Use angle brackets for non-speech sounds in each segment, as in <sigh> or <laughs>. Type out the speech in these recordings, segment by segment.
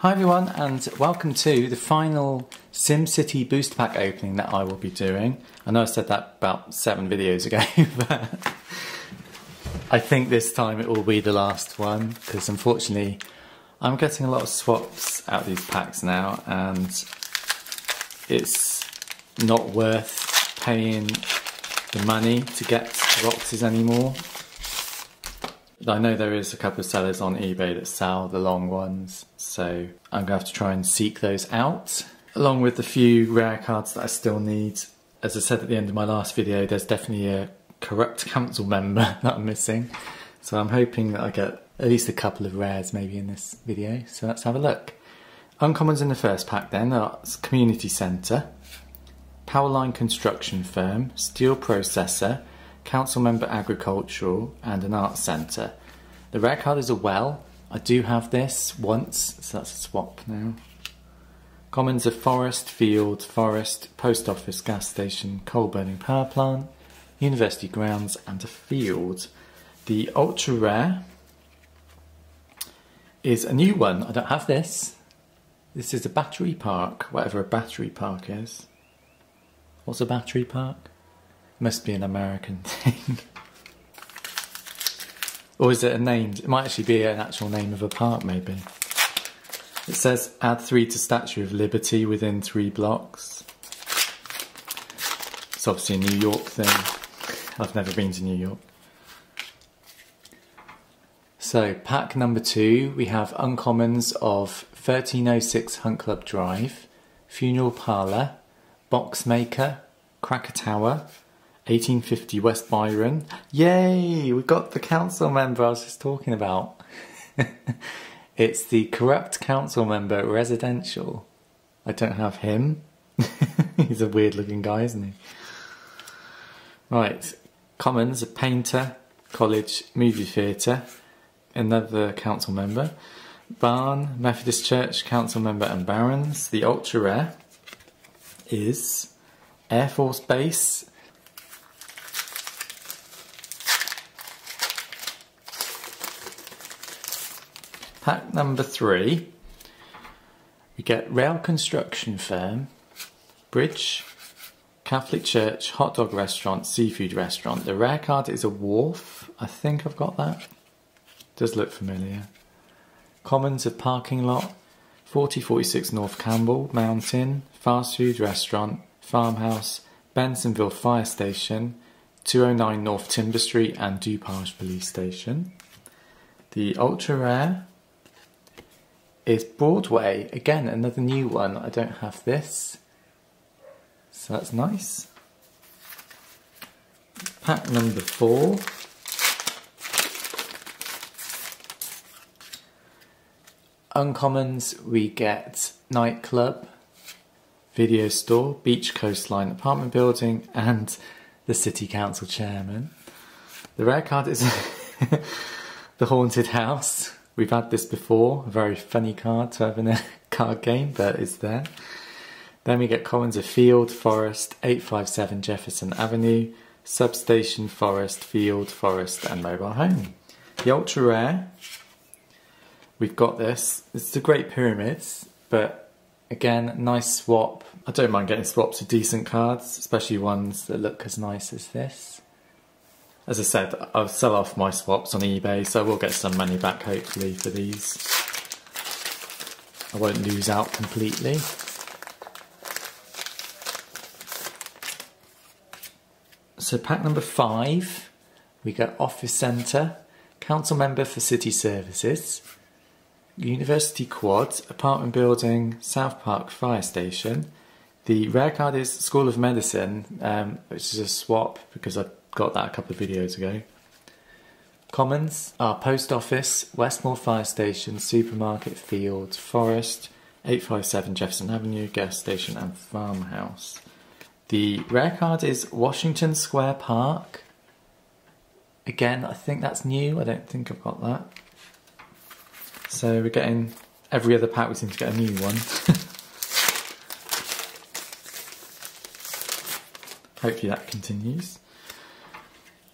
Hi everyone and welcome to the final SimCity booster pack opening that I will be doing. I know I said that about seven videos ago <laughs> but I think this time it will be the last one because unfortunately I'm getting a lot of swaps out of these packs now and it's not worth paying the money to get boxes anymore. I know there is a couple of sellers on eBay that sell the long ones, so I'm going to have to try and seek those out. Along with the few rare cards that I still need. As I said at the end of my last video, there's definitely a corrupt council member <laughs> that I'm missing. So I'm hoping that I get at least a couple of rares maybe in this video. So let's have a look. Uncommons in the first pack then, that's Community Centre, Powerline Construction Firm, Steel Processor, council member agricultural, and an arts centre. The rare card is a well. I do have this once, so that's a swap now. Commons are forest, field, forest, post office, gas station, coal burning power plant, university grounds, and a field. The ultra rare is a new one. I don't have this. This is a battery park, whatever a battery park is. What's a battery park? Must be an American <laughs> thing. Or is it a name? It might actually be an actual name of a park, maybe. It says add three to Statue of Liberty within three blocks. It's obviously a New York thing. I've never been to New York. So, pack number two, we have uncommons of 1306 Hunt Club Drive, Funeral Parlour, box Boxmaker, Krakatoa, 1850 West Byron. Yay! We got the council member I was just talking about. <laughs> it's the corrupt council member residential. I don't have him. <laughs> He's a weird looking guy, isn't he? Right, Commons, a painter, college, movie theatre, another council member. Barn, Methodist Church, council member and barons. The ultra rare is Air Force Base, Pack number three, we get rail construction firm, bridge, Catholic church, hot dog restaurant, seafood restaurant. The rare card is a wharf. I think I've got that. Does look familiar. Commons of parking lot, 4046 North Campbell Mountain, fast food restaurant, farmhouse, Bensenville Fire Station, 209 North Timber Street and Dupage Police Station. The ultra rare is Broadway. Again, another new one. I don't have this. So that's nice. Pack number four. Uncommons, we get nightclub, video store, beach coastline apartment building, and the city council chairman. The rare card is <laughs> the haunted house. We've had this before, a very funny card to have in a <laughs> card game, but it's there. Then we get Commons of Field, Forest, 857 Jefferson Avenue, Substation, Forest, Field, Forest, and Mobile Home. The ultra rare, we've got this. It's the Great Pyramids, but again, nice swap. I don't mind getting swaps of decent cards, especially ones that look as nice as this as I said, I'll sell off my swaps on eBay, so I will get some money back hopefully for these. I won't lose out completely. So pack number five, we get Office Centre, Council Member for City Services, University Quad, Apartment Building, South Park Fire Station. The rare card is School of Medicine, um, which is a swap because I got that a couple of videos ago. Commons are Post Office, Westmore Fire Station, Supermarket fields, Forest, 857 Jefferson Avenue, Gas Station, and Farmhouse. The rare card is Washington Square Park. Again, I think that's new. I don't think I've got that. So we're getting every other pack, we seem to get a new one. <laughs> Hopefully that continues.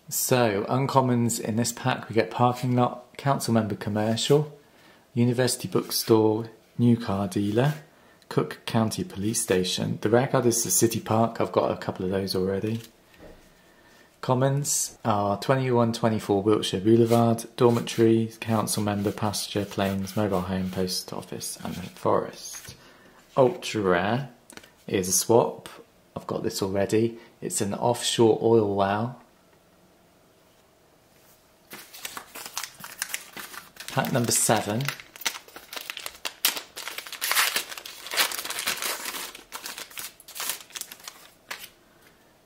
So, uncommons in this pack, we get parking lot, council member commercial, university bookstore, new car dealer, Cook County Police Station. The rare card is the City Park. I've got a couple of those already. Commons are 2124 Wiltshire Boulevard, Dormitory, Council Member, Pasture, Plains, Mobile Home, Post Office, and Forest. Ultra Rare is a swap. I've got this already. It's an offshore oil well. Pack number seven.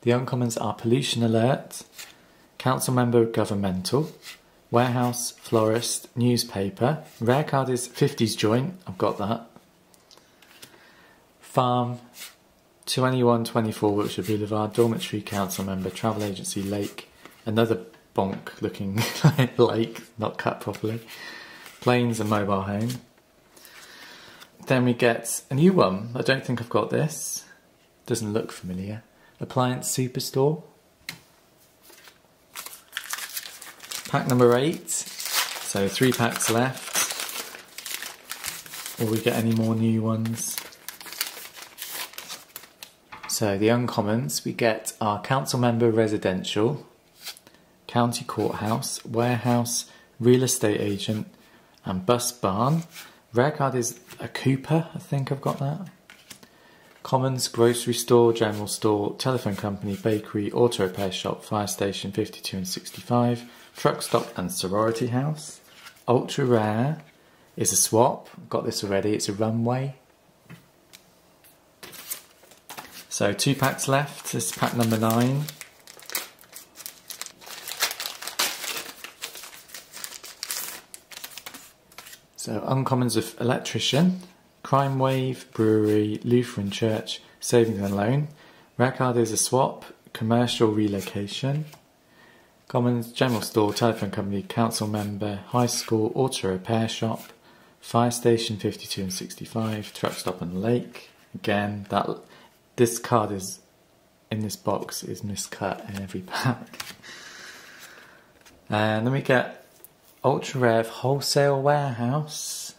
The uncommons are pollution alert, council member governmental, warehouse, florist, newspaper. Rare card is 50s joint, I've got that. Farm, 2124 Wiltshire Boulevard, dormitory council member, travel agency, lake, another bonk looking <laughs> lake, not cut properly, plains and mobile home. Then we get a new one. I don't think I've got this. Doesn't look familiar. Appliance Superstore. Pack number eight. So three packs left. Will we get any more new ones? So the uncommons, we get our council member residential, county courthouse, warehouse, real estate agent, and bus barn. Rare card is a Cooper, I think I've got that. Commons, grocery store, general store, telephone company, bakery, auto repair shop, fire station 52 and 65, truck stop and sorority house. Ultra rare is a swap. Got this already. It's a runway. So two packs left. This is pack number nine. So uncommons of electrician, crime wave, brewery, Lutheran church, savings and loan. Rare card is a swap, commercial relocation. Commons general store, telephone company, council member, high school, auto repair shop, fire station 52 and 65, truck stop and lake. Again, that this card is in this box is miscut in every pack. And then we get Ultra Rev Wholesale Warehouse.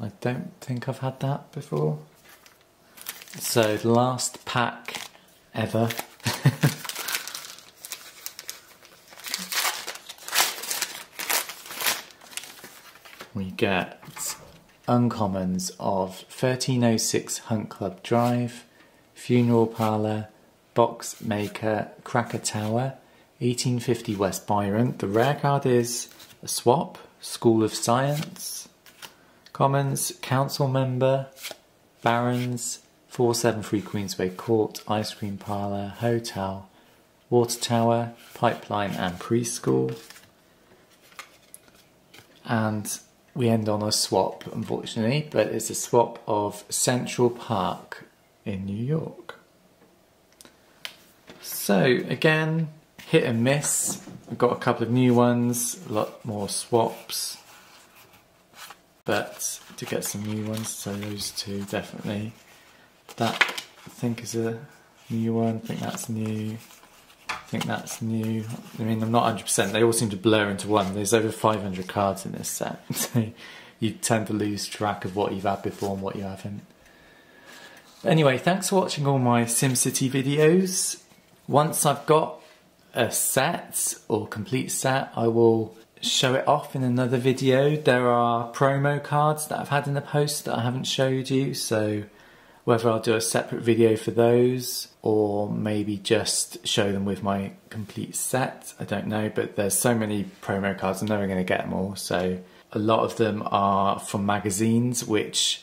I don't think I've had that before. So, the last pack ever. <laughs> we get uncommons of 1306 Hunt Club Drive, Funeral Parlour, Box Maker, Cracker Tower, 1850 West Byron. The rare card is swap, School of Science, Commons, Council Member, Barons, 473 Queensway Court, Ice Cream Parlour, Hotel, Water Tower, Pipeline and Preschool. And we end on a swap, unfortunately, but it's a swap of Central Park in New York. So again, hit and miss. I've got a couple of new ones, a lot more swaps, but to get some new ones, so those two definitely. That I think is a new one, I think that's new. I think that's new. I mean, I'm not 100%. They all seem to blur into one. There's over 500 cards in this set. <laughs> So you tend to lose track of what you've had before and what you haven't. Anyway, thanks for watching all my SimCity videos. Once I've got a set or complete set, I will show it off in another video. There are promo cards that I've had in the post that I haven't showed you, so whether I'll do a separate video for those or maybe just show them with my complete set, I don't know, but there's so many promo cards, I'm never going to get them all, so a lot of them are from magazines, which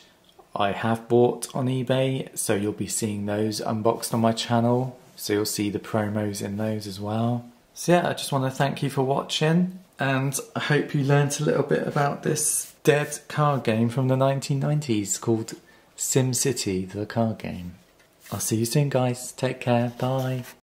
I have bought on eBay, so you'll be seeing those unboxed on my channel. So you'll see the promos in those as well. So yeah, I just want to thank you for watching, and I hope you learnt a little bit about this dead card game from the 1990s called SimCity, the card game. I'll see you soon guys, take care, bye.